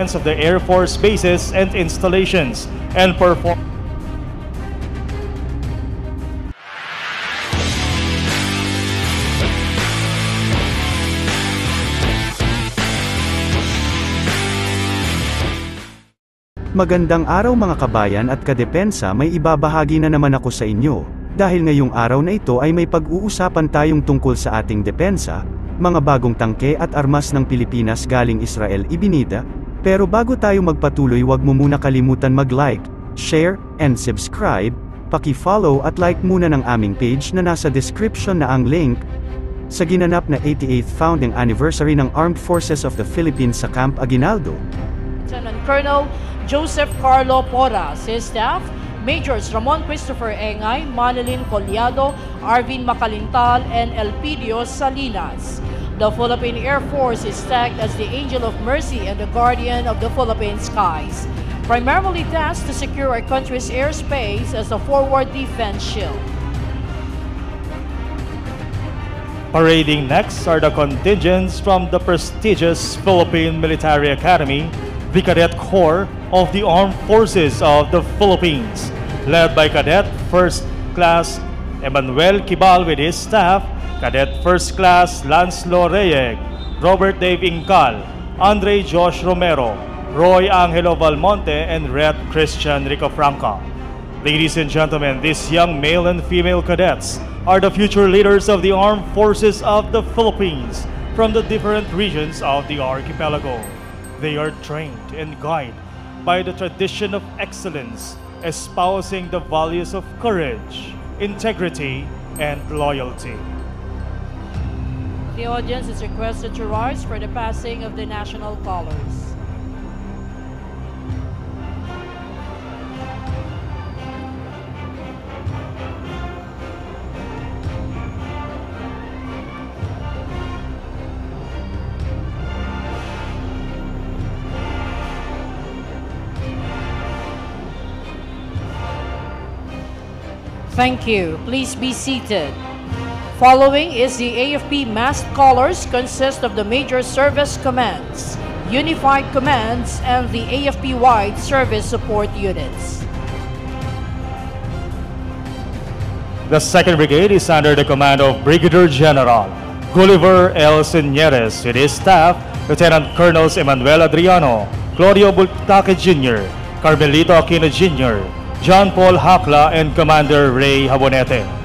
of the Air Force bases and installations and perform Magandang araw mga kabayan at kadepensa. May ibabahagi na naman ako sa inyo, dahil ngayong araw na ito ay may pag-uusapan tayong tungkol sa ating depensa, mga bagong tangke at armas ng Pilipinas galing Israel ibinida, pero bago tayo magpatuloy wag mo muna kalimutan mag-like, share, and subscribe, paki-follow at like muna ng aming page na nasa description na ang link, sa ginanap na 88th founding anniversary ng Armed Forces of the Philippines sa Camp Aguinaldo, Colonel Joseph Carlo Porras, his staff, Majors Ramon Christopher Engay, Manilin Collado, Arvin Macalintal, and Elpidio Salinas. The Philippine Air Force is tagged as the angel of mercy and the guardian of the Philippine skies, primarily tasked to secure our country's airspace as a forward defense shield. Parading next are the contingents from the prestigious Philippine Military Academy, the Cadet Corps of the Armed Forces of the Philippines, led by Cadet First Class Emmanuel Kibal with his staff, Cadet First Class Lance Loreyeg, Robert Dave Incal, Andre Josh Romero, Roy Angelo Valmonte, and Red Christian Rico Franca. Ladies and gentlemen, these young male and female cadets are the future leaders of the armed forces of the Philippines from the different regions of the archipelago. They are trained and guided by the tradition of excellence, espousing the values of courage, integrity, and loyalty. The audience is requested to rise for the passing of the national colors. Thank you. Please be seated. Following is the AFP massed colors consist of the major service commands, unified commands, and the AFP-wide service support units. The 2nd Brigade is under the command of Brigadier General Gulliver L. Señeres with his staff, Lieutenant Colonels Emmanuel Adriano, Claudio Bultaque Jr., Carmelito Aquino Jr., John Paul Hakla, and Commander Ray Habonete.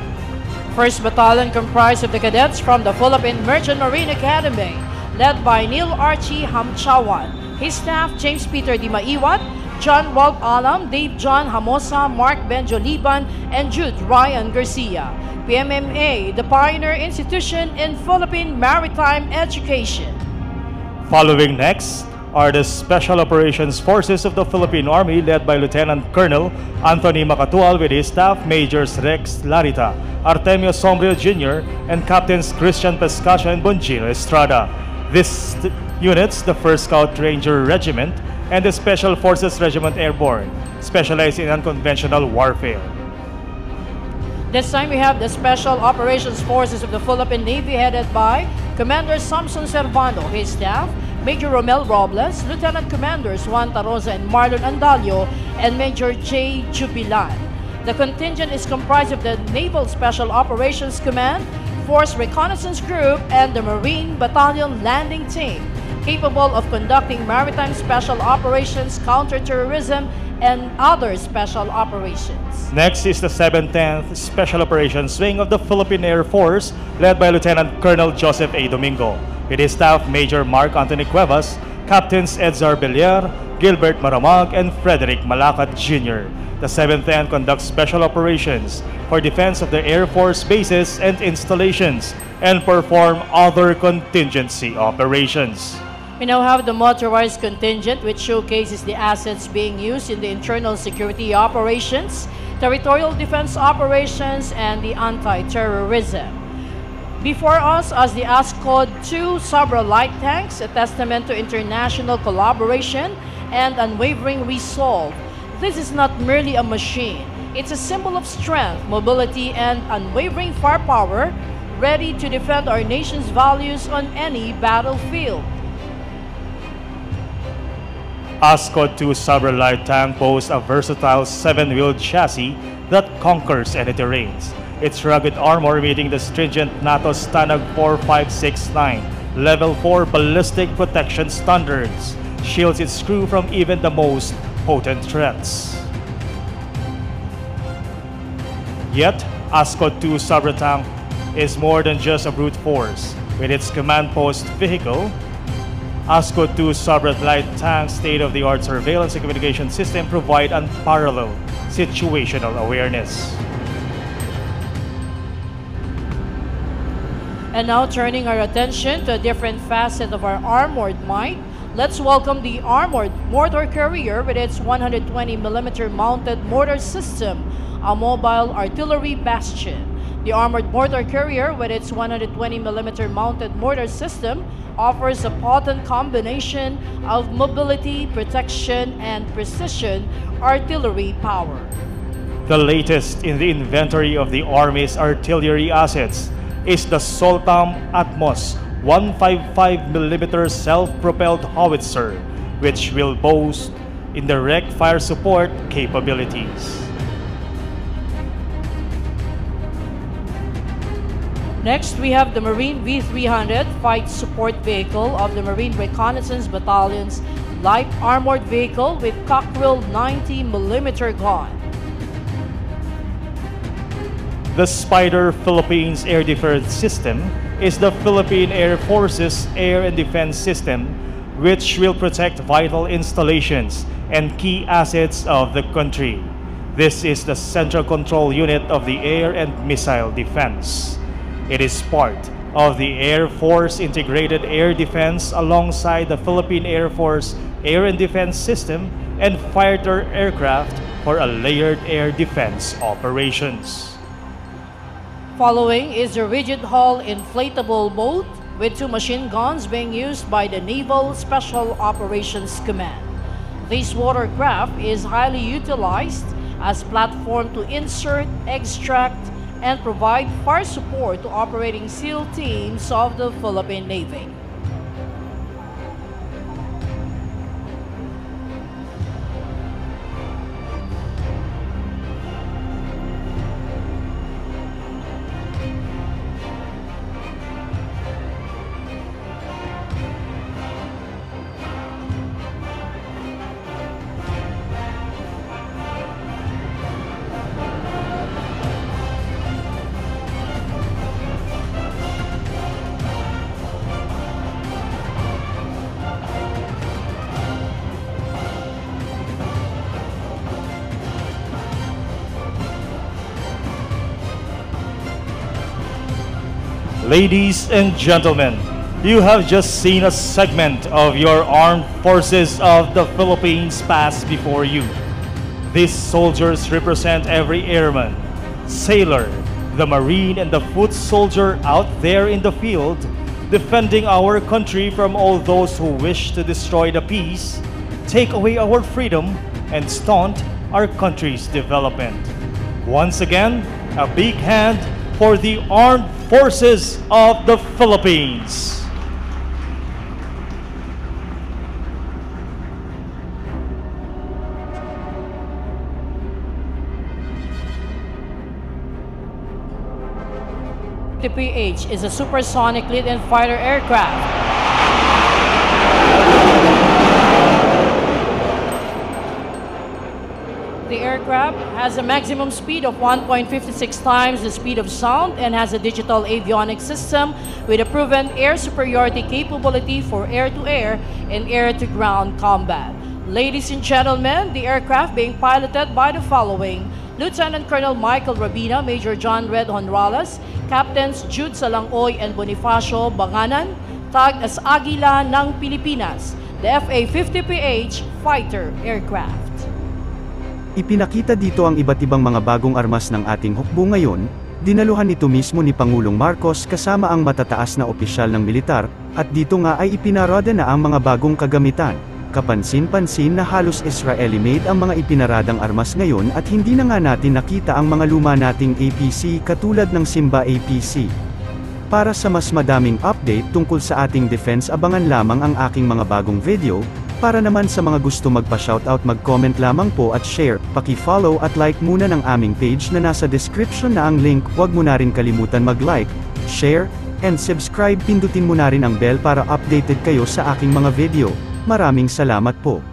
1st Battalion comprised of the cadets from the Philippine Merchant Marine Academy, led by Neil Archie Hamchawan, his staff James Peter Di Maiwat, John Walt Alam, Dave John Hamosa, Mark Benjo Liban, and Jude Ryan Garcia. PMMA, the pioneer institution in Philippine maritime education. Following next are the Special Operations Forces of the Philippine Army led by Lieutenant Colonel Anthony Macatual with his staff Majors Rex Larita, Artemio Sombrio Jr., and Captains Christian Pescacha and Bonjino Estrada. These units, the 1st Scout Ranger Regiment and the Special Forces Regiment Airborne, specialize in unconventional warfare. This time we have the Special Operations Forces of the Philippine Navy headed by Commander Samson Servando, his staff, Major Romel Robles, Lieutenant Commanders Juan Tarosa and Marlon Andalio, and Major J. Jubilan. The contingent is comprised of the Naval Special Operations Command, Force Reconnaissance Group, and the Marine Battalion Landing Team, capable of conducting maritime special operations, counterterrorism, and other special operations. Next is the 710th Special Operations Wing of the Philippine Air Force, led by Lieutenant Colonel Joseph A. Domingo. With his staff, Major Mark Anthony Cuevas, Captains Edzar Belier, Gilbert Maramag, and Frederick Malacat Jr. The 710 conducts special operations for defense of the Air Force bases and installations and perform other contingency operations. We now have the motorized contingent, which showcases the assets being used in the internal security operations, territorial defense operations, and the anti-terrorism. Before us as the ASCOD 2 Sabrah light tanks, a testament to international collaboration and unwavering resolve. This is not merely a machine. It's a symbol of strength, mobility, and unwavering firepower, ready to defend our nation's values on any battlefield. ASCOD 2 Sabrah Light tank boasts a versatile 7-wheeled chassis that conquers any terrains. Its rugged armor meeting the stringent NATO Stanag 4569 Level 4 ballistic protection standards shields its crew from even the most potent threats. Yet, ASCOD 2 Sabrah tank is more than just a brute force. With its command post vehicle, ASCOD 2 Sabrah light tank state-of-the-art surveillance and communication system provide unparalleled situational awareness. And now turning our attention to a different facet of our armored might, let's welcome the armored mortar carrier with its 120mm mounted mortar system, a mobile artillery bastion. The armored mortar carrier with its 120mm mounted mortar system offers a potent combination of mobility, protection, and precision artillery power. The latest in the inventory of the Army's artillery assets is the Soltam Atmos 155mm self-propelled howitzer, which will boast indirect fire support capabilities. Next, we have the Marine V300 Fight Support Vehicle of the Marine Reconnaissance Battalion's light armored vehicle with Cockerill 90mm gun. The SPYDER Philippines Air Defense System is the Philippine Air Force's air and defense system which will protect vital installations and key assets of the country. This is the central control unit of the air and missile defense. It is part of the Air Force Integrated Air Defense alongside the Philippine Air Force Air and Defense System and fighter aircraft for a layered air defense operations. Following is the rigid hull inflatable boat with two machine guns being used by the Naval Special Operations Command. This watercraft is highly utilized as platform to insert, extract, and provide fire support to operating SEAL teams of the Philippine Navy. Ladies and gentlemen, you have just seen a segment of your armed forces of the Philippines pass before you. These soldiers represent every airman, sailor, the marine and the foot soldier out there in the field, defending our country from all those who wish to destroy the peace, take away our freedom, and stunt our country's development. Once again, a big hand for the armed forces of the Philippines. The PH is a supersonic lead and fighter aircraft. The aircraft has a maximum speed of 1.56 times the speed of sound and has a digital avionics system with a proven air superiority capability for air-to-air and air-to-ground combat. Ladies and gentlemen, the aircraft being piloted by the following Lieutenant Colonel Michael Rabina, Major John Red Honrales, Captains Jude Salangoy and Bonifacio Banganan, tag as Agila ng Pilipinas, the FA-50PH fighter aircraft. Ipinakita dito ang iba't ibang mga bagong armas ng ating hukbo ngayon, dinaluhan ito mismo ni Pangulong Marcos kasama ang matataas na opisyal ng militar, at dito nga ay ipinarada na ang mga bagong kagamitan. Kapansin-pansin na halos Israeli-made ang mga ipinaradang armas ngayon at hindi na nga natin nakita ang mga luma nating APC katulad ng Simba APC. Para sa mas madaming update tungkol sa ating defense abangan lamang ang aking mga bagong video, Para naman sa mga gusto magpa-shoutout mag-comment lamang po at share, paki-follow at like muna ng aming page na nasa description na ang link, huwag mo na rin kalimutan mag-like, share, and subscribe pindutin mo na rin ang bell para updated kayo sa aking mga video. Maraming salamat po.